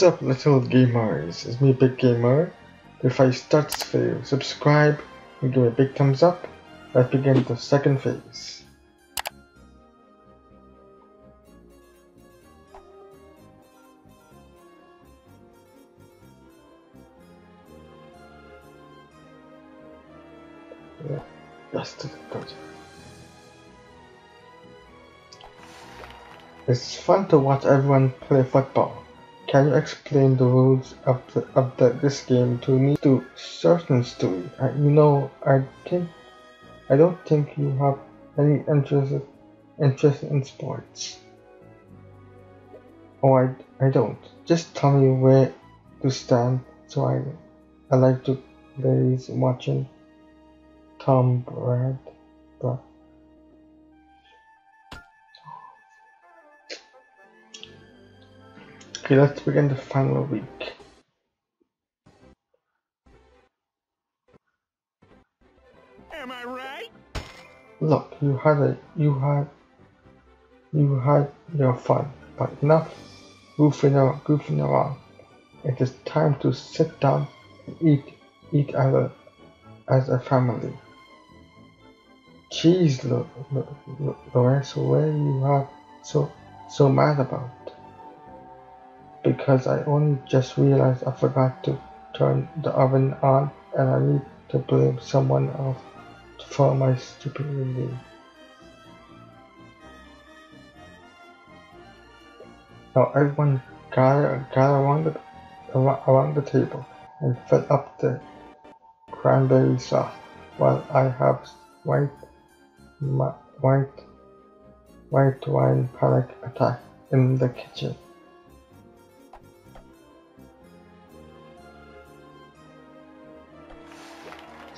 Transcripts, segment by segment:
What's up little gamers, it's me Big Gamer. If I start this video, subscribe and give me a big thumbs up. Let's begin the second phase. Yeah, project. It's fun to watch everyone play football. Can you explain the rules of the, of the, this game to me to certain story? I, you know, I think I don't think you have any interest interest in sports. Oh, I, I don't. Just tell me where to stand. So I I like to plays watching Tom Brad. Brad. Okay, let's begin the final week. Am I right? Look, you had a you had you had your fun, but enough goofing around, goofing around. It is time to sit down and eat eat as a as a family. Jeez, Lo- Lo- Lo- Lorenzo, where you are so so mad about? Because I only just realized I forgot to turn the oven on and I need to blame someone else for my stupidity. Now everyone gather, gather around, the, ar- around the table and fill up the cranberry sauce while I have white, white, white wine panic attack in the kitchen.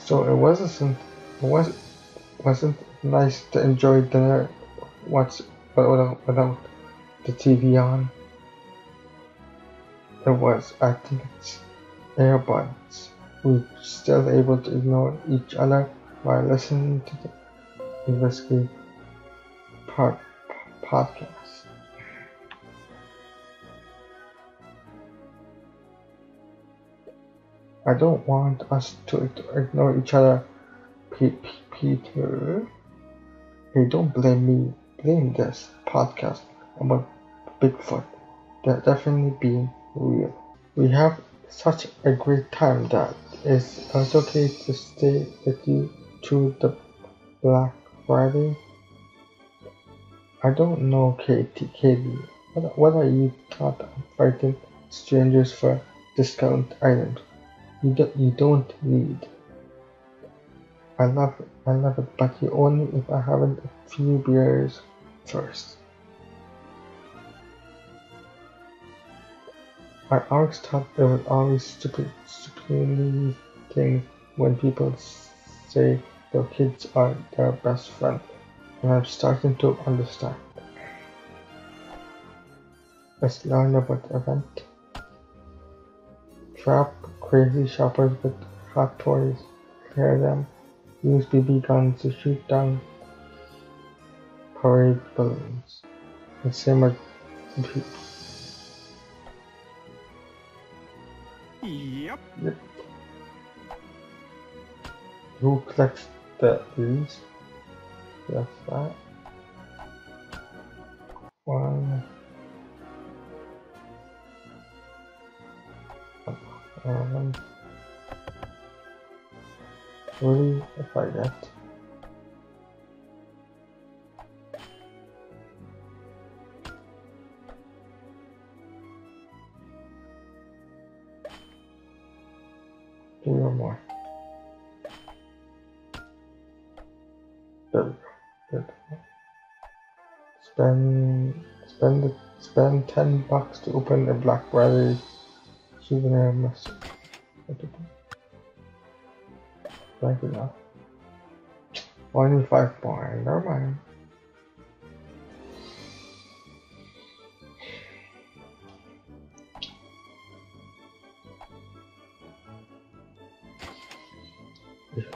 So it wasn't it was wasn't nice to enjoy dinner watch without, without the TV on. It was I think it's earbuds. We still able to ignore each other while listening to the investigate pod, podcast. I don't want us to ignore each other, P- P- Peter. Hey, don't blame me. Blame this podcast about Bigfoot. They're definitely being real. We have such a great time that it's, it's okay to stay with you through the Black Friday. I don't know, Katie. Katie, what, what are you thought of fighting strangers for discount items? You don't, you don't need. I love it, I love it, but you only if I haven't a few beers first. I always thought there was always stupid, stupid things when people say their kids are their best friend, and I'm starting to understand. Let's learn about event. Trap crazy shoppers with hot toys, clear them, use BB guns to shoot down parade balloons, and same as pe- Yep. Yep. Who collects the leaves? Yes, that. Um, really, if I get. Three or more. There we go. Spend spend spend ten bucks to open a BlackBerry message. Thank you now. Only five more. Never mind.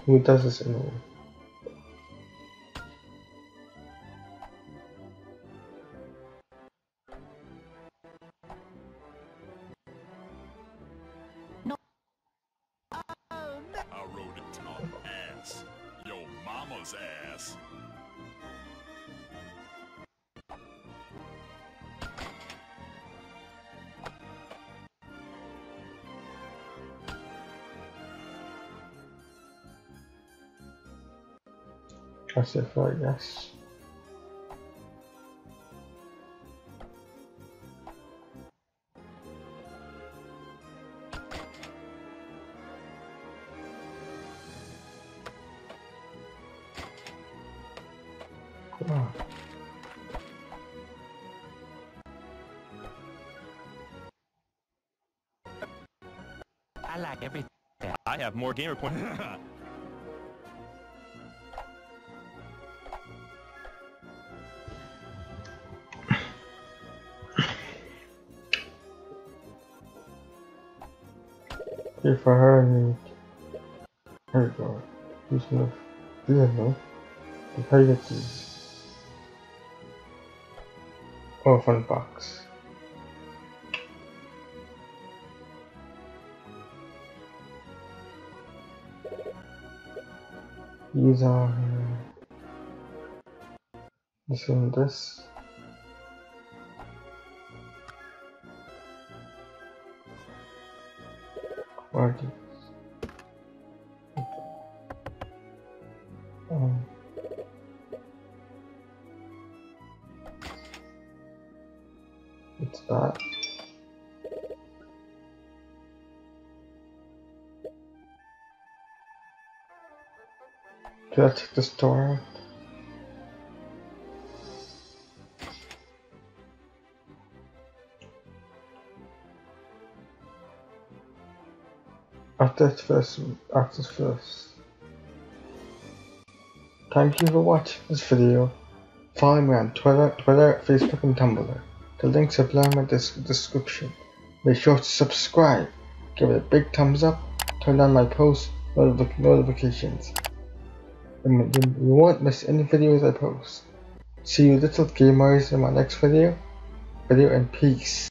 Who does this anyway? Elmo's ass. For yes. I like everything. I have more gamer points. Okay, for her I need here we go. Use enough vehicle. The target Oh box. These are uh, this and this. What it's that. Did I take the store out? After first, this first. Thank you for watching this video. Follow me on Twitter, Twitter, Facebook, and Tumblr. The links are below in the description. Make sure to subscribe, give it a big thumbs up, turn on my post notific- notifications. And you you won't miss any videos I post. See you little gamers in my next video. Video and peace.